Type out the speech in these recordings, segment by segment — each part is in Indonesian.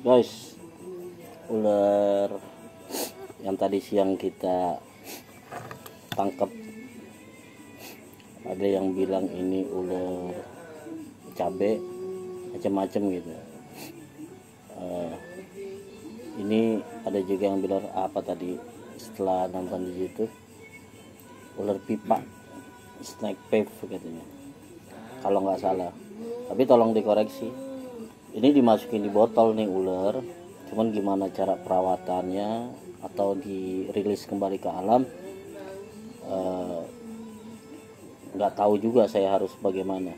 guys ular yang tadi siang kita tangkap ada yang bilang ini ular cabe macam-macam gitu. Eh, ini ada juga yang bilang apa tadi setelah nonton di YouTube ular pipa snake pave katanya. Kalau nggak salah. Tapi tolong dikoreksi ini dimasukin di botol nih ular. Cuman gimana cara perawatannya atau dirilis kembali ke alam eh, nggak tahu juga saya harus bagaimana.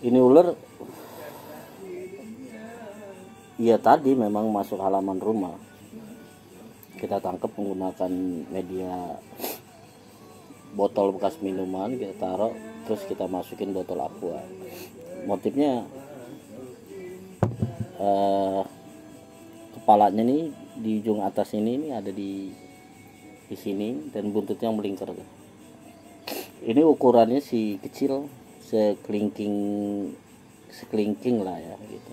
Ini ular Iya tadi memang masuk halaman rumah. Kita tangkap menggunakan media botol bekas minuman kita taruh terus kita masukin botol aqua. Motifnya eh, kepalanya nih di ujung atas ini ini ada di di sini dan buntutnya melingkar ini ukurannya si kecil sekelingking sekelingking lah ya gitu.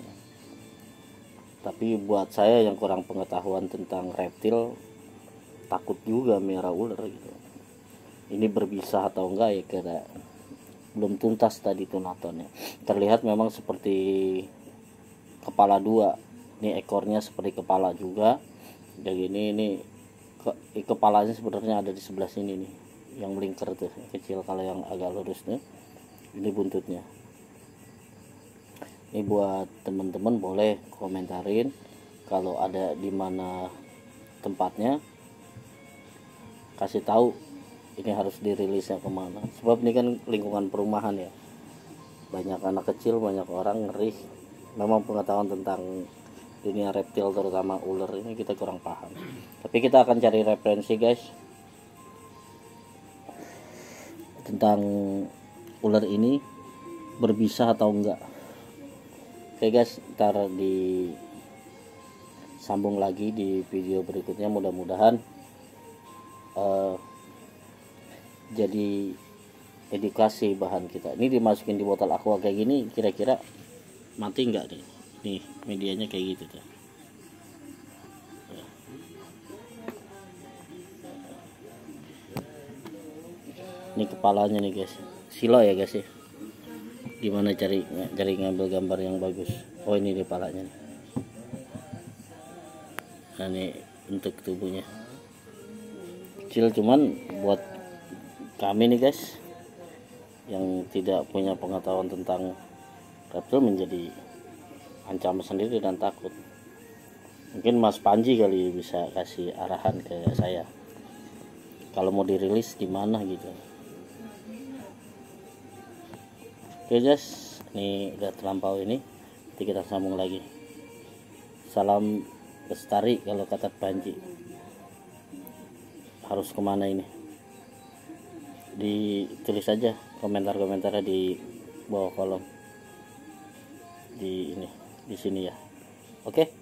Tapi buat saya yang kurang pengetahuan tentang reptil takut juga merah ular gitu ini berbisa atau enggak ya kira belum tuntas tadi tuh nontonnya terlihat memang seperti kepala dua. Ini ekornya seperti kepala juga. Dan ini ini ke, kepalanya sebenarnya ada di sebelah sini nih yang melingkar tuh kecil kalau yang agak lurus nih. Ini buntutnya. Ini buat teman-teman boleh komentarin kalau ada di mana tempatnya. Kasih tahu ini harus dirilisnya ke mana? Sebab ini kan lingkungan perumahan ya. Banyak anak kecil banyak orang ngeri. Memang pengetahuan tentang dunia reptil terutama ular ini kita kurang paham. Tapi kita akan cari referensi guys tentang ular ini berbisa atau enggak. Oke guys ntar di sambung lagi di video berikutnya. Mudah-mudahan uh, jadi edukasi bahan kita. Ini dimasukin di botol aqua kayak gini kira-kira mati enggak nih nih medianya kayak gitu tuh. Ini kepalanya nih guys. Silo ya guys ya. Gimana cari cari ngambil gambar yang bagus. Oh ini nih. nah ini untuk tubuhnya. Kecil cuman buat kami nih guys yang tidak punya pengetahuan tentang reptil menjadi ancaman sendiri dan takut. Mungkin Mas Panji kali bisa kasih arahan ke saya. Kalau mau dirilis gimana gitu. Oke guys ini udah terlampau ini. Nanti kita sambung lagi. Salam lestari kalau kata Panji. Harus ke mana ini ditulis saja komentar-komentarnya di bawah kolom. Di ini di sini ya. Oke